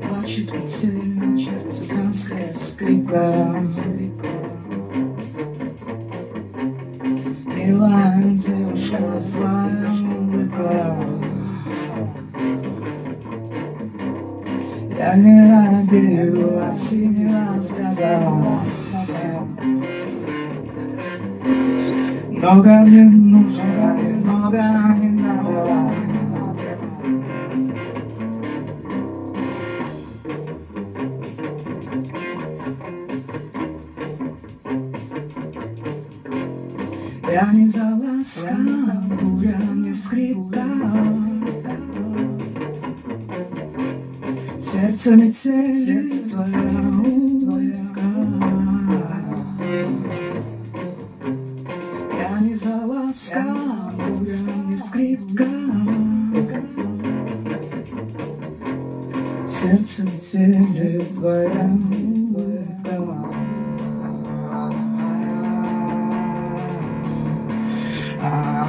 Плачет метель, цыганская скрипка лает девушка злая Я не робил от синего взгляда Много мне нужно, много не Я не заласкан, буря не скрипка Сердце метели твоя улыбка. Я не заласкан, буря не скрипка Сердце метели твоя улыбка Ah.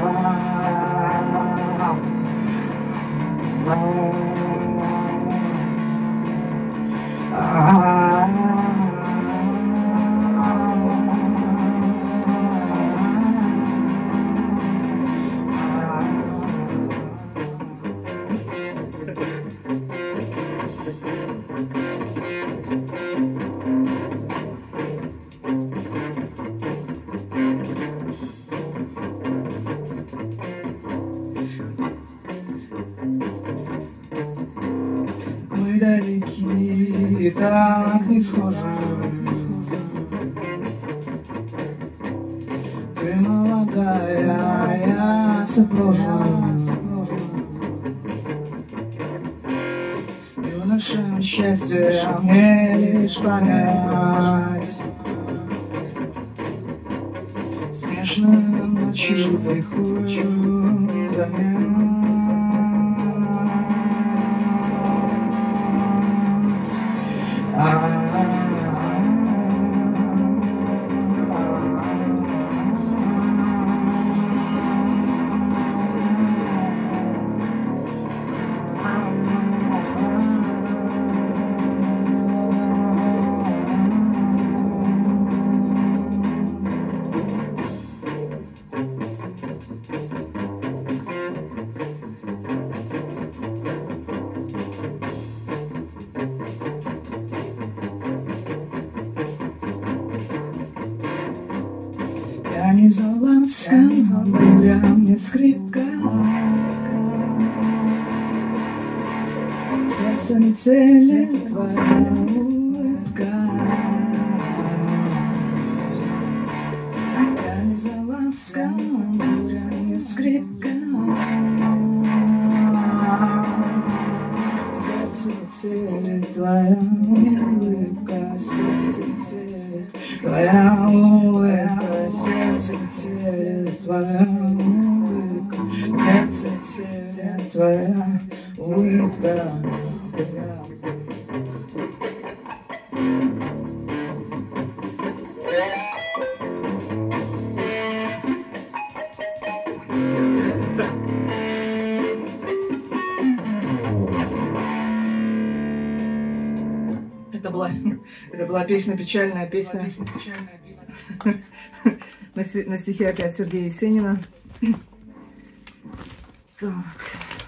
Так не схожи. Ты молодая, а я все прожил. Нашем счастье мне лишь понять. Снежную ночью приходит замять. Я не заласкан, буря мне скрипка. Сердце метели твоя улыбка. Я не заласкан, буря мне скрипка. Сердце метели твоя улыбка. Сердце метели твоя улыбка Сердце твоя улыбка Это была, это была песня печальная, песня на стихи опять Сергея Есенина. Так.